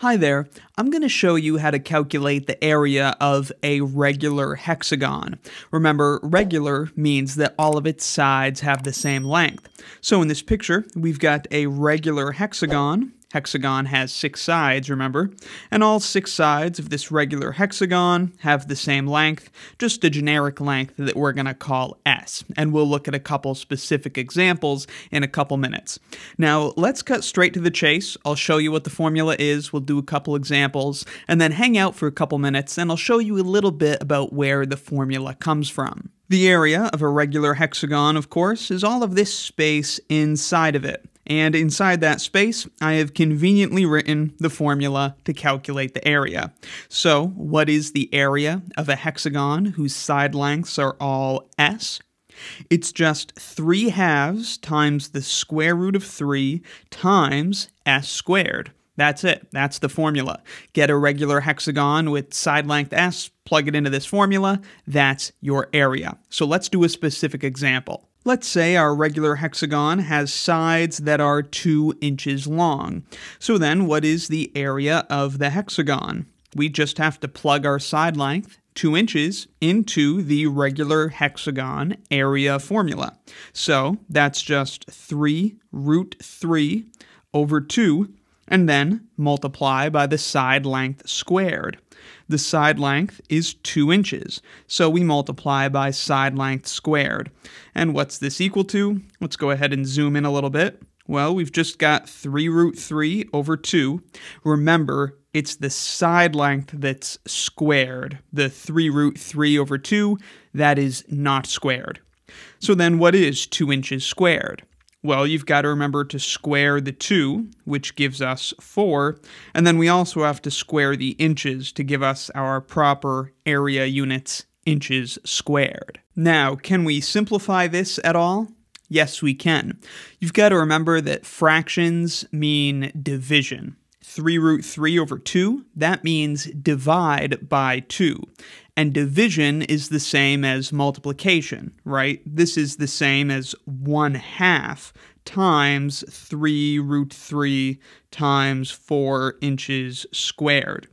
Hi there, I'm going to show you how to calculate the area of a regular hexagon. Remember, regular means that all of its sides have the same length. So in this picture, we've got a regular hexagon, Hexagon has six sides, remember? And all six sides of this regular hexagon have the same length, just a generic length that we're going to call S. And we'll look at a couple specific examples in a couple minutes. Now, let's cut straight to the chase. I'll show you what the formula is, we'll do a couple examples, and then hang out for a couple minutes, and I'll show you a little bit about where the formula comes from. The area of a regular hexagon, of course, is all of this space inside of it. And inside that space, I have conveniently written the formula to calculate the area. So, what is the area of a hexagon whose side lengths are all s? It's just 3 halves times the square root of 3 times s squared. That's it. That's the formula. Get a regular hexagon with side length s, plug it into this formula. That's your area. So let's do a specific example. Let's say our regular hexagon has sides that are 2 inches long. So then what is the area of the hexagon? We just have to plug our side length, 2 inches, into the regular hexagon area formula. So that's just 3 root 3 over 2, and then multiply by the side length squared. The side length is 2 inches, so we multiply by side length squared. And what's this equal to? Let's go ahead and zoom in a little bit. Well, we've just got 3 root 3 over 2. Remember, it's the side length that's squared. The 3 root 3 over 2, that is not squared. So then what is 2 inches squared? Well, you've got to remember to square the 2, which gives us 4, and then we also have to square the inches to give us our proper area units, inches squared. Now, can we simplify this at all? Yes, we can. You've got to remember that fractions mean division. 3 root 3 over 2, that means divide by 2. And division is the same as multiplication, right? This is the same as 1 half times 3 root 3 times 4 inches squared.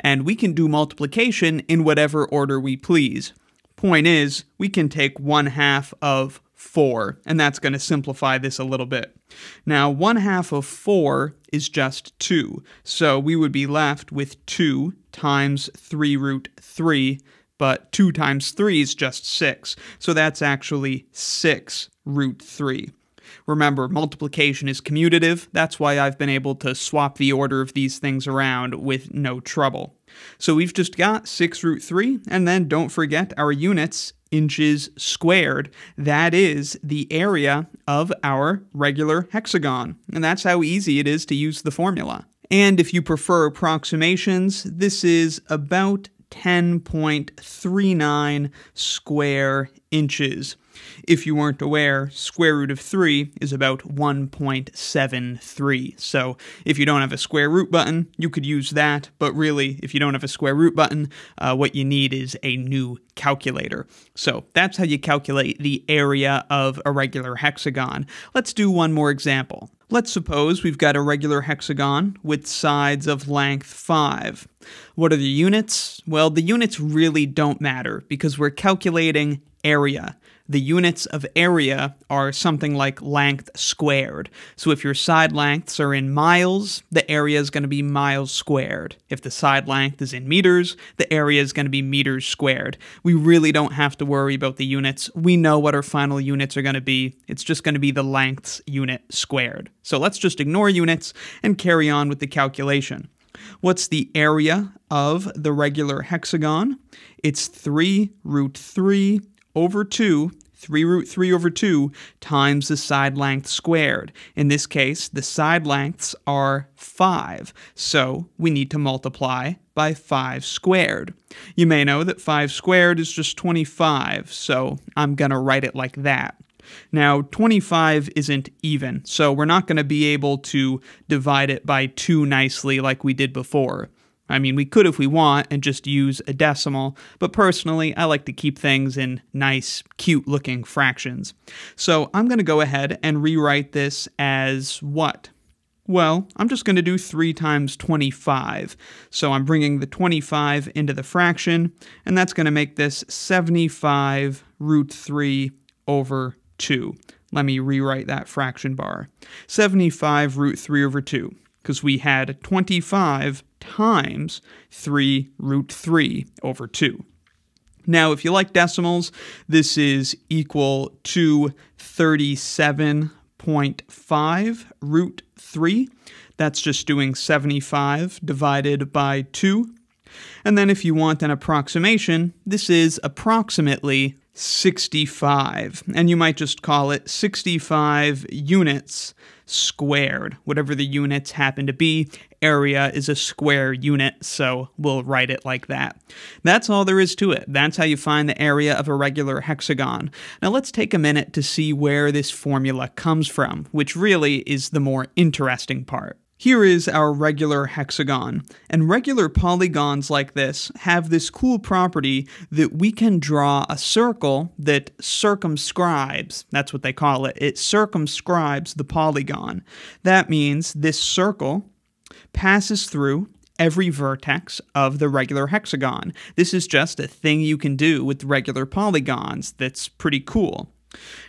And we can do multiplication in whatever order we please. Point is, we can take 1 half of 4, and that's going to simplify this a little bit. Now, 1 half of 4 is just 2, so we would be left with 2 times 3 root 3, but 2 times 3 is just 6, so that's actually 6 root 3. Remember, multiplication is commutative, that's why I've been able to swap the order of these things around with no trouble. So we've just got 6 root 3, and then don't forget our units inches squared. That is the area of our regular hexagon. And that's how easy it is to use the formula. And if you prefer approximations, this is about 10.39 square inches. If you weren't aware, square root of 3 is about 1.73. So if you don't have a square root button, you could use that. But really, if you don't have a square root button, uh, what you need is a new calculator. So that's how you calculate the area of a regular hexagon. Let's do one more example. Let's suppose we've got a regular hexagon with sides of length 5. What are the units? Well, the units really don't matter because we're calculating area the units of area are something like length squared. So if your side lengths are in miles, the area is going to be miles squared. If the side length is in meters, the area is going to be meters squared. We really don't have to worry about the units. We know what our final units are going to be. It's just going to be the lengths unit squared. So let's just ignore units and carry on with the calculation. What's the area of the regular hexagon? It's 3 root 3 over 2, 3 root 3 over 2 times the side length squared. In this case, the side lengths are 5, so we need to multiply by 5 squared. You may know that 5 squared is just 25, so I'm going to write it like that. Now, 25 isn't even, so we're not going to be able to divide it by 2 nicely like we did before. I mean, we could if we want and just use a decimal, but personally, I like to keep things in nice, cute looking fractions. So I'm going to go ahead and rewrite this as what? Well, I'm just going to do 3 times 25. So I'm bringing the 25 into the fraction, and that's going to make this 75 root 3 over 2. Let me rewrite that fraction bar. 75 root 3 over 2, because we had 25 times 3 root 3 over 2. Now, if you like decimals, this is equal to 37.5 root 3. That's just doing 75 divided by 2. And then if you want an approximation, this is approximately 65. And you might just call it 65 units squared, whatever the units happen to be. Area is a square unit, so we'll write it like that. That's all there is to it. That's how you find the area of a regular hexagon. Now let's take a minute to see where this formula comes from, which really is the more interesting part. Here is our regular hexagon, and regular polygons like this have this cool property that we can draw a circle that circumscribes, that's what they call it, it circumscribes the polygon. That means this circle passes through every vertex of the regular hexagon. This is just a thing you can do with regular polygons that's pretty cool.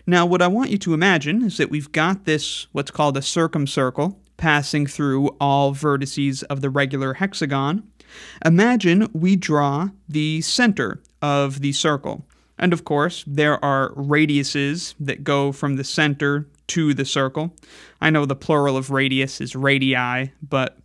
Now, what I want you to imagine is that we've got this, what's called a circumcircle, passing through all vertices of the regular hexagon, imagine we draw the center of the circle. And of course, there are radiuses that go from the center to the circle. I know the plural of radius is radii, but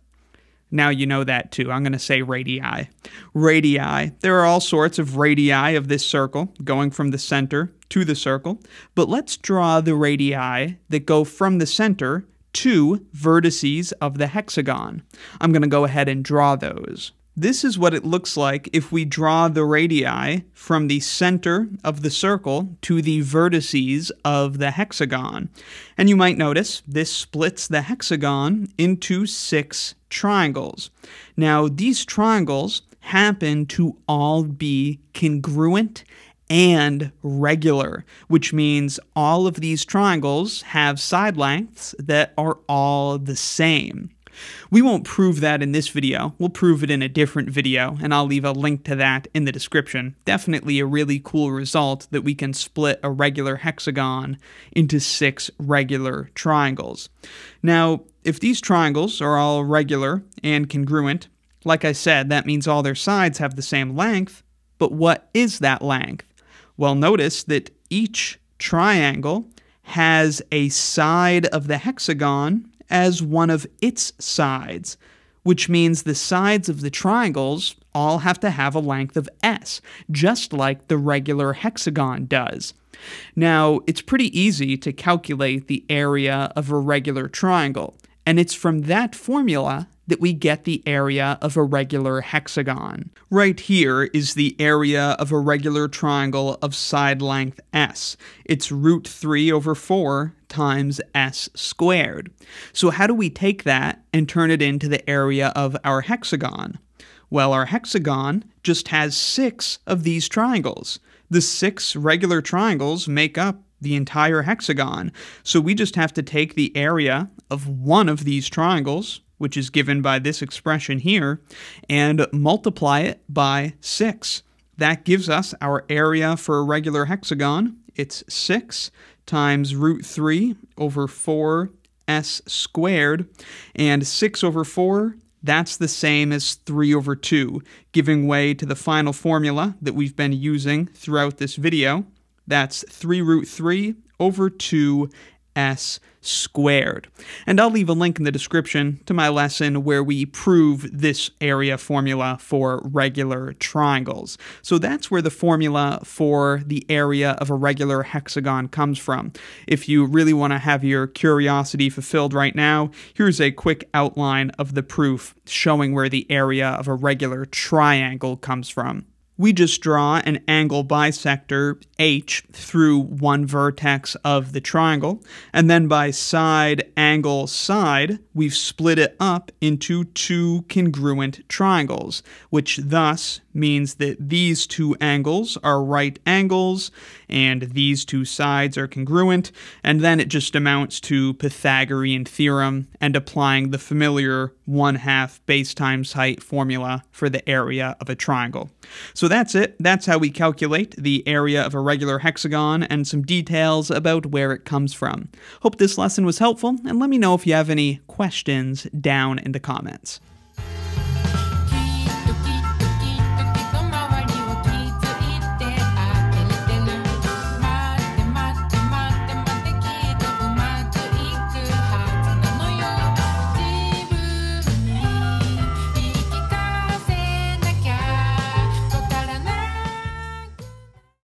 now you know that too. I'm going to say radii. Radii. There are all sorts of radii of this circle going from the center to the circle, but let's draw the radii that go from the center to vertices of the hexagon. I'm going to go ahead and draw those. This is what it looks like if we draw the radii from the center of the circle to the vertices of the hexagon. And you might notice this splits the hexagon into six triangles. Now, these triangles happen to all be congruent and regular, which means all of these triangles have side lengths that are all the same. We won't prove that in this video, we'll prove it in a different video, and I'll leave a link to that in the description. Definitely a really cool result that we can split a regular hexagon into six regular triangles. Now, if these triangles are all regular and congruent, like I said, that means all their sides have the same length, but what is that length? Well, notice that each triangle has a side of the hexagon as one of its sides, which means the sides of the triangles all have to have a length of s, just like the regular hexagon does. Now, it's pretty easy to calculate the area of a regular triangle, and it's from that formula that we get the area of a regular hexagon. Right here is the area of a regular triangle of side length s. It's root 3 over 4 times s squared. So how do we take that and turn it into the area of our hexagon? Well, our hexagon just has six of these triangles. The six regular triangles make up the entire hexagon. So we just have to take the area of one of these triangles, which is given by this expression here, and multiply it by 6. That gives us our area for a regular hexagon. It's 6 times root 3 over 4s squared, and 6 over 4 that's the same as 3 over 2, giving way to the final formula that we've been using throughout this video. That's 3 root 3 over 2 s squared. And I'll leave a link in the description to my lesson where we prove this area formula for regular triangles. So that's where the formula for the area of a regular hexagon comes from. If you really want to have your curiosity fulfilled right now, here's a quick outline of the proof showing where the area of a regular triangle comes from. We just draw an angle bisector H through one vertex of the triangle, and then by side angle side, we've split it up into two congruent triangles, which thus means that these two angles are right angles and these two sides are congruent, and then it just amounts to Pythagorean theorem and applying the familiar 1 half base times height formula for the area of a triangle. So that's it. That's how we calculate the area of a regular hexagon and some details about where it comes from. Hope this lesson was helpful, and let me know if you have any questions down in the comments.